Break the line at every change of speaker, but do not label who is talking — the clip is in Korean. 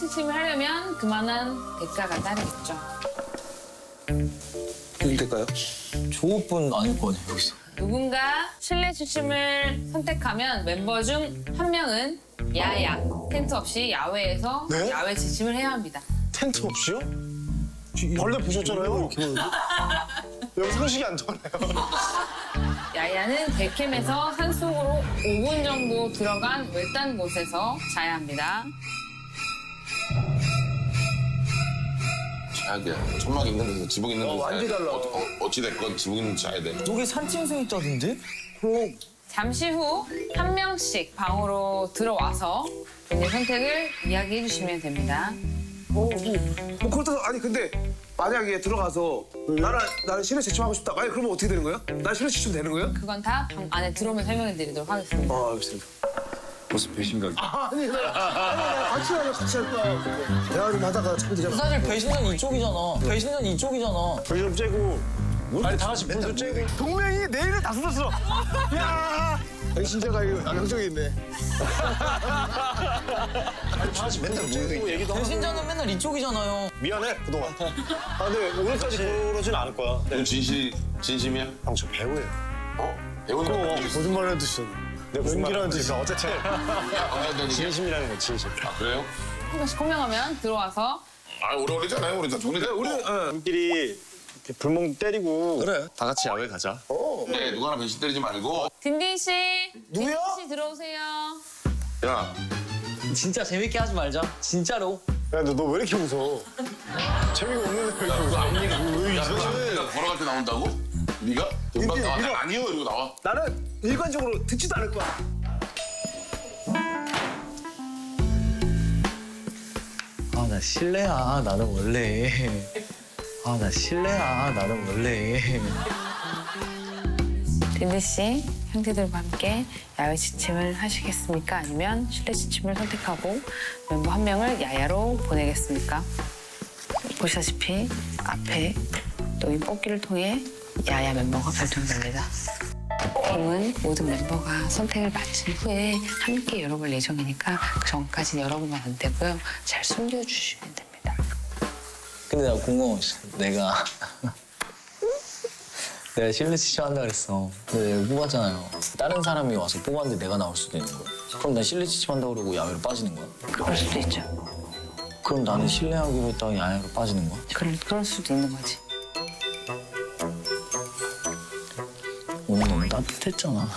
지침을 하려면 그만한 대가가 따르겠죠.
무슨 될까요?
좋을 분 아닐 거 아니야 여기서.
누군가 실내 지침을 선택하면 멤버 중 한 명은 야야 텐트 없이 야외에서
네?
야외 지침을 해야 합니다.
텐트 없이요? 벌레 보셨잖아요. 여기 상식이 안 통하네요.
야야는 백캠에서 산속으로 5분 정도 들어간 외딴 곳에서 자야 합니다.
최악이야. 천막 있는 데서 지붕 있는 데서
완전히
자야 돼.
달라.
어, 어, 찌 됐건 지붕 있는 데 자야 돼.
여기 산짐승 있다던데?
그럼
잠시 후 한 명씩 방으로 들어와서 본인 선택을 이야기해 주시면 됩니다.
어, 뭐, 뭐 그렇다고 아니 근데 만약에 들어가서 나는 나는 실내 지침하고 싶다. 아니 그러면 어떻게 되는 거야? 난 실내 지침 되는 거야?
그건 다 방 안에 들어오면 설명해 드리도록 하겠습니다.
아 알겠습니다.
무슨 배신각?
아니 나 아니, 아니, 같이 하자 같이 할까? 대화 좀 하다가 참 되잖아.
사실 배신은 이쪽이잖아. 배신은 이쪽이잖아.
좀 째고. 아니 다 같이 멘트 째고. 동맹이 내일을 다 쏟았어. 야. 배신자가 이거 양쪽에 있네. 아니 다 같이 멘트 째고 얘기도 하고.
배신자는 맨날 이쪽이잖아요.
미안해 그동안. 아 근데 오늘까지 그러진 않을 거야.
넌 진실, 진심이야?
형 저 배우예요.
어? 배우는 거
거짓말을 해주셨네. 내가 연기라는 뜻이 어쨌든
아,
진심이라는 거 진심.
아, 그래요?
한 번씩 호명하면 들어와서
아, 오래 걸리잖아요. 우리 다 정리 됐고. 우리
우리끼리 이렇게 불멍 때리고
그래.
다 같이 야외 가자.
네, 누가 하나 배신 때리지 말고.
딘딘 씨,
누구야?
딘딘 씨 들어오세요.
야,
진짜 재밌게 하지 말자. 진짜로.
야, 너 왜 이렇게 웃어? 재미가 없는데 왜 이렇게? 왜
야,
이상해?
네가 걸어갈 때 나온다고? 네가? 금방 나와.
밀어.
아니요, 이러고 나와.
나는 일관적으로 듣지도 않을 거야.
아 나 실례야. 나는 원래. 아 나 실례야. 나는 원래.
딘딘 씨, 형제들과 함께 야외 지침을 하시겠습니까? 아니면 실내 지침을 선택하고 멤버 한 명을 야야로 보내겠습니까? 보시다시피 앞에 놓인 뽑기를 통해 야야 멤버가 결정됩니다. 게임은 모든 멤버가 선택을 마친 후에 함께 열어볼 예정이니까 그 전까지는 열어보면 안 되고요. 잘 숨겨주시면 됩니다.
근데 나 궁금했어. 내가 내가 실내 지침한다 그랬어. 근데 내가 뽑았잖아요. 다른 사람이 와서 뽑았는데 내가 나올 수도 있는 거야. 그럼 난 실내 지침한다 그러고 야외로 빠지는 거야?
그럴 수도 있죠.
그럼 나는 실내하기로 했다가 야외로 빠지는 거야?
그럴, 그럴 수도 있는 거지.
오늘 너무 따뜻했잖아.